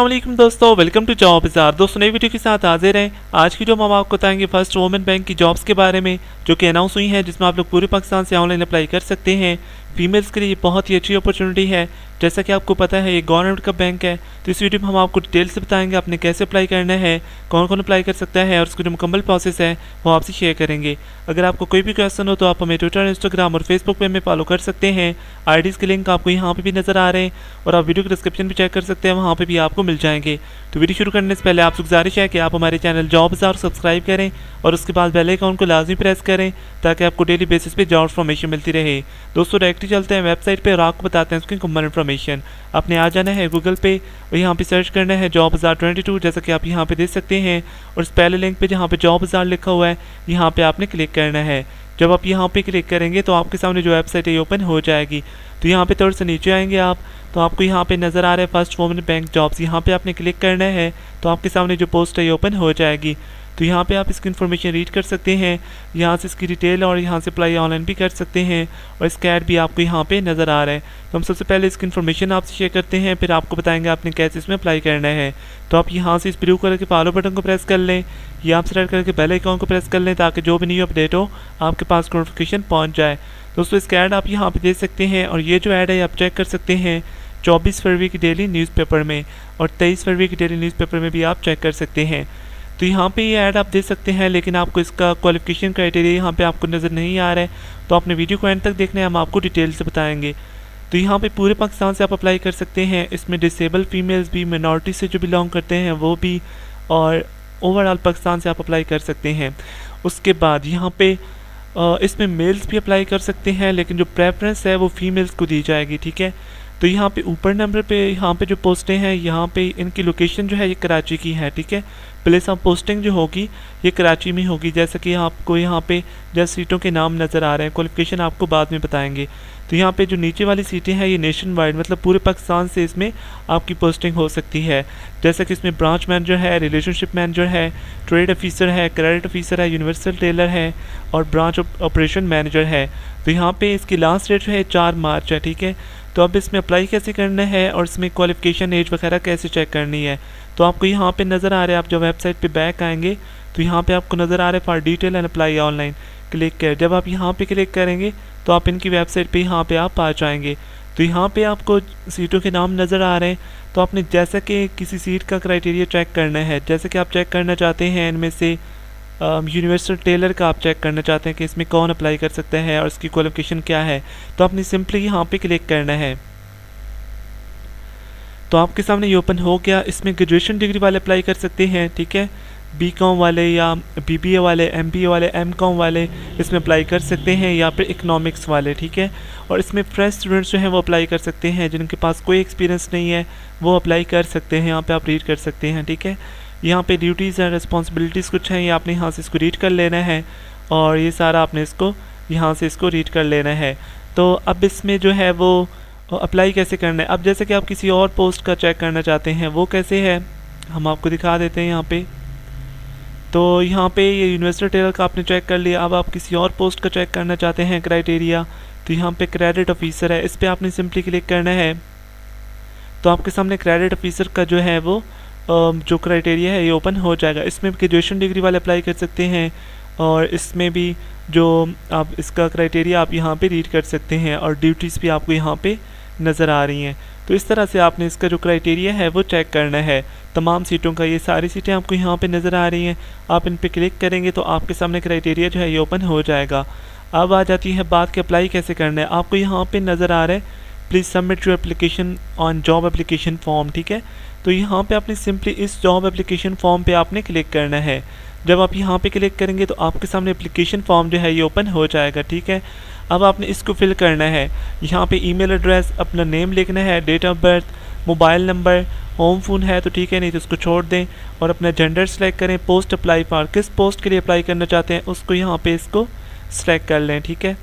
वालेकुम दोस्तों welcome to job बाज़ार दोस्तों, नई वीडियो के साथ हाजिर हैं। आज की जो हम आपको बताएँगे फ़र्स्ट वोमेन बैंक की जॉब्स के बारे में, जो कि अनाउंस हुई हैं, जिसमें आप लोग पूरे पाकिस्तान से ऑनलाइन अप्लाई कर सकते हैं। फीमेल्स के लिए बहुत ही अच्छी अपॉर्चुनिटी है। जैसा कि आपको पता है, ये गवर्नमेंट का बैंक है। तो इस वीडियो में हम आपको डिटेल से बताएँगे, आपने कैसे अप्लाई करना है कौन कौन अप्लाई कर सकता है और उसका जो मुकम्मल प्रोसेस है, वो आपसे शेयर करेंगे। अगर आपको कोई भी क्वेश्चन हो तो आप हमें ट्विटर इंस्टाग्राम और फेसबुक पर हमें फॉलो कर सकते हैं। आई के लिंक आपको यहाँ पर भी नज़र आ रहे हैं और आप वीडियो की डिस्क्रिप्शन भी चेक कर सकते हैं, वहाँ पर भी आपको मिल जाएँगे। तो वीडियो शुरू करने से पहले आपसे गुजारिश है कि आप हमारे चैनल जॉब बाज़ार सब्सक्राइब करें और उसके बाद बेल आइकॉन को लाजमी प्रेस करें, ताकि आपको डेली बेसिस पे जॉब इन्फॉर्मेशन मिलती रहे। दोस्तों डायरेक्टली चलते हैं वेबसाइट पे और आपको बताते हैं उसकी कम्बल इन्फॉर्मेशन आपने आ जाना है गूगल पे और यहाँ पे सर्च करना है जॉब बाज़ार ट्वेंटी टू जैसा कि आप यहाँ पे देख सकते हैं। और इस पहले लिंक पे जहाँ पे जॉब बाज़ार लिखा हुआ है, यहाँ पे आपने क्लिक करना है। जब आप यहाँ पे क्लिक करेंगे तो आपके सामने जो वेबसाइट है ओपन हो जाएगी। तो यहाँ पे थोड़ा सा नीचे आएँगे आप। तो आपको यहाँ पे नज़र आ रहा है फ़र्स्ट वोमेन बैंक जॉब्स यहाँ पे आपने क्लिक करना है तो आपके सामने जो पोस्ट है ओपन हो जाएगी। तो यहाँ पे आप इसकी इन्फॉर्मेशन रीड कर सकते हैं, यहाँ से इसकी डिटेल और यहाँ से अप्लाई ऑनलाइन भी कर सकते हैं, और इसका ऐड भी आपको यहाँ पे नज़र आ रहा है। तो हम सबसे पहले इसकी इन्फॉर्मेशन आपसे शेयर करते हैं, फिर आपको बताएँगे आपने कैसे इसमें अप्लाई करना है। तो आप यहाँ से इस ब्लू कलर के फॉलो बटन को प्रेस कर लें, या आप सेलेक्ट करके पहले अकाउंट को प्रेस कर लें ताकि जो भी न्यू अपडेट हो, आपके पास नोटिफिकेशन पहुँच जाए। दोस्तों इसका ऐड आप यहाँ पर दे सकते हैं, और ये जो ऐड है, आप चेक कर सकते हैं चौबीस फरवरी की डेली न्यूज़पेपर में, और तेईस फरवरी की डेली न्यूज़पेपर में भी आप चेक कर सकते हैं। तो यहाँ पे ये ऐड आप दे सकते हैं, लेकिन आपको इसका क्वालिफिकेशन क्राइटेरिया यहाँ पे आपको नज़र नहीं आ रहा है। तो आपने वीडियो को एंड तक देखना है हम आपको डिटेल से बताएँगे। तो यहाँ पे पूरे पाकिस्तान से आप अप्लाई कर सकते हैं। इसमें डिसेबल फीमेल्स भी मिनॉरिटी से जो बिलोंग करते हैं, वो भी और ओवरऑल पाकिस्तान से आप अप्लाई कर सकते हैं। उसके बाद यहाँ पे इसमें मेल्स भी अप्लाई कर सकते हैं, लेकिन जो प्रेफरेंस है वो फीमेल्स को दी जाएगी, ठीक है? तो यहाँ पे ऊपर नंबर पे, यहाँ पे जो पोस्टें हैं, यहाँ पे इनकी लोकेशन जो है, ये कराची की है, ठीक है? प्लेस ऑफ़ पोस्टिंग जो होगी, ये कराची में होगी। जैसे कि आपको यहाँ पे, जैसे सीटों के नाम नज़र आ रहे हैं क्वालिफिकेशन आपको बाद में बताएँगे। तो यहाँ पे जो नीचे वाली सीटें हैं, ये नेशन वाइड मतलब पूरे पाकिस्तान से इसमें आपकी पोस्टिंग हो सकती है। जैसे कि इसमें ब्रांच मैनेजर है रिलेशनशिप मैनेजर है ट्रेड ऑफिसर है क्रेडिट ऑफिसर है यूनिवर्सल टेलर है और ब्रांच ऑपरेशन मैनेजर है। तो यहाँ पे इसकी लास्ट डेट जो है, चार मार्च है, ठीक है? तो अब इसमें अप्लाई कैसे करना है और इसमें क्वालिफिकेशन एज वगैरह कैसे चेक करनी है? तो आपको यहाँ पे नज़र आ रहा है, आप जब वेबसाइट पे बैक आएँगे तो यहाँ पे आपको नज़र आ रहा है for detail and apply online click कर। जब आप यहाँ पे क्लिक करेंगे तो आप इनकी वेबसाइट पे यहाँ पे आप आ जाएँगे। तो यहाँ पे आपको सीटों के नाम नज़र आ रहे हैं। तो आपने जैसा कि किसी सीट का क्राइटेरिया चेक करना है, जैसे कि आप चेक करना चाहते हैं, इनमें से यूनिवर्सल टेलर का आप चेक करना चाहते हैं कि इसमें कौन अप्लाई कर सकते हैं और इसकी क्वालिफिकेशन क्या है तो आपने सिंपली यहाँ पे क्लिक करना है। तो आपके सामने ये ओपन हो गया। इसमें ग्रेजुएशन डिग्री वाले अप्लाई कर सकते हैं, ठीक है? बी कॉम वाले या बी बी ए वाले एम बी ए वाले एम कॉम वाले इसमें अप्लाई कर सकते हैं या फिर इकनॉमिक्स वाले, ठीक है? और इसमें फ्रेश स्टूडेंट्स जो हैं वो अप्लाई कर सकते हैं। जिनके पास कोई एक्सपीरियंस नहीं है, वो अप्लाई कर सकते हैं, यहाँ पे आप रीड कर सकते हैं, ठीक है? यहाँ पे ड्यूटीज़ एंड रिस्पॉन्सिबिलिटीज़ कुछ हैं, ये आपने यहाँ से इसको रीड कर लेना है और ये सारा आपने इसको यहाँ से इसको रीड कर लेना है। तो अब इसमें जो है वो अप्लाई कैसे करना है? अब जैसे कि आप किसी और पोस्ट का चेक करना चाहते हैं, वो कैसे है? हम आपको दिखा देते हैं यहाँ पे। तो यहाँ पे ये यूनिवर्सिटी टेलर का आपने चेक कर लिया। अब आप किसी और पोस्ट का चेक करना चाहते हैं क्राइटेरिया तो यहाँ पे क्रेडिट ऑफिसर है। इस पर आपने सिंपली क्लिक करना है। तो आपके सामने क्रेडिट ऑफिसर का जो है वो जो क्राइटेरिया है, ये ओपन हो जाएगा। इसमें ग्रेजुएशन डिग्री वाले अप्लाई कर सकते हैं और इसमें भी जो आप, इसका क्राइटेरिया आप यहाँ पे रीड कर सकते हैं और ड्यूटीज़ भी आपको यहाँ पे नज़र आ रही हैं। तो इस तरह से आपने इसका जो क्राइटेरिया है, वो चेक करना है। तमाम सीटों का ये सारी सीटें आपको यहाँ पे नज़र आ रही हैं। आप इन पर क्लिक करेंगे तो आपके सामने क्राइटेरिया जो है, ये ओपन हो जाएगा। अब आ जाती है बात कि अप्लाई कैसे करना है। आपको यहाँ पे नज़र आ रहा है please submit your application on job application form ठीक है? तो यहाँ पे आपने सिंपली इस जॉब एप्लीकेशन फॉर्म पे आपने क्लिक करना है। जब आप यहाँ पे क्लिक करेंगे तो आपके सामने एप्लीकेशन फॉर्म जो है ये ओपन हो जाएगा, ठीक है? अब आपने इसको फिल करना है। यहाँ पे ईमेल एड्रेस अपना नेम लिखना है date of birth mobile number home phone है तो ठीक है, नहीं तो उसको छोड़ दें और अपना जेंडर सेलेक्ट करें पोस्ट अप्लाई फॉर किस पोस्ट के लिए अप्लाई करना चाहते हैं उसको यहाँ पे इसको सेलेक्ट कर लें, ठीक है?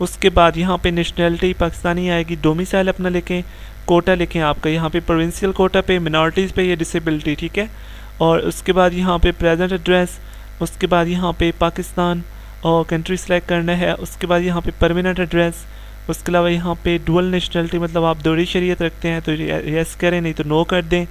उसके बाद यहाँ पे नेशनलिटी पाकिस्तानी आएगी। डोमिसाइल अपना लिखें कोटा लिखें आपका। यहाँ पे प्रोविंशियल कोटा पे मिनॉरिटीज़ पे ये डिसेबिलिटी ठीक है? और उसके बाद यहाँ पे प्रेजेंट एड्रेस उसके बाद यहाँ पे पाकिस्तान और कंट्री सेलेक्ट करना है। उसके बाद यहाँ पे परमानेंट एड्रेस उसके अलावा यहाँ पे डुअल नेशनलिटी मतलब आप दोहरी शरीयत रखते हैं तो यस करें नहीं तो नो कर दें।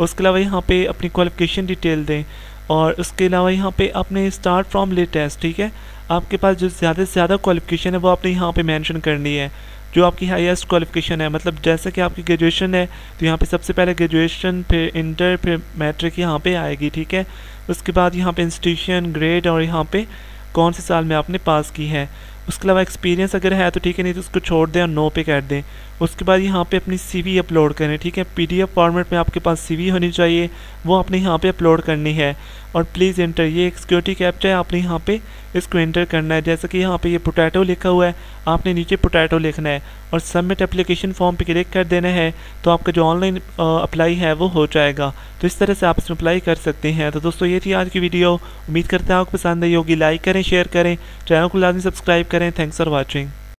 उसके अलावा यहाँ पे अपनी क्वालिफिकेशन डिटेल दें। और उसके अलावा यहाँ पे आपने स्टार्ट फ्रॉम लेटेस्ट ठीक है? आपके पास जो ज़्यादा से ज़्यादा क्वालिफिकेशन है, वो आपने यहाँ पे मेंशन करनी है, जो आपकी हाईएस्ट क्वालिफिकेशन है। मतलब जैसे कि आपकी ग्रेजुएशन है तो यहाँ पे सबसे पहले ग्रेजुएशन फिर इंटर फिर मैट्रिक यहाँ पे आएगी, ठीक है? उसके बाद यहाँ पे इंस्टीट्यूशन ग्रेड और यहाँ पे कौन से साल में आपने पास की है। उसके अलावा एक्सपीरियंस अगर है तो ठीक है, नहीं तो उसको छोड़ दें और नो पे कर दें। उसके बाद यहाँ पे अपनी सीवी अपलोड करें, ठीक है? पीडीएफ फॉर्मेट में आपके पास सीवी होनी चाहिए, वो आपने यहाँ पे अपलोड करनी है। और प्लीज़ एंटर ये एक सिक्योरिटी कैप्चा है, आपने यहाँ पे इसको एंटर करना है। जैसे कि यहाँ पे ये पोटैटो लिखा हुआ है, आपने नीचे पोटैटो लिखना है और सबमिट एप्लीकेशन फॉर्म पे क्लिक कर देना है तो आपका जो ऑनलाइन अप्लाई है वो हो जाएगा। तो इस तरह से आप इसमें अप्लाई कर सकते हैं। तो दोस्तों, ये थी आज की वीडियो उम्मीद करते हैं आपको पसंद आई होगी। लाइक करें शेयर करें। चैनल को लाजमी सब्सक्राइब करें। Thanks for watching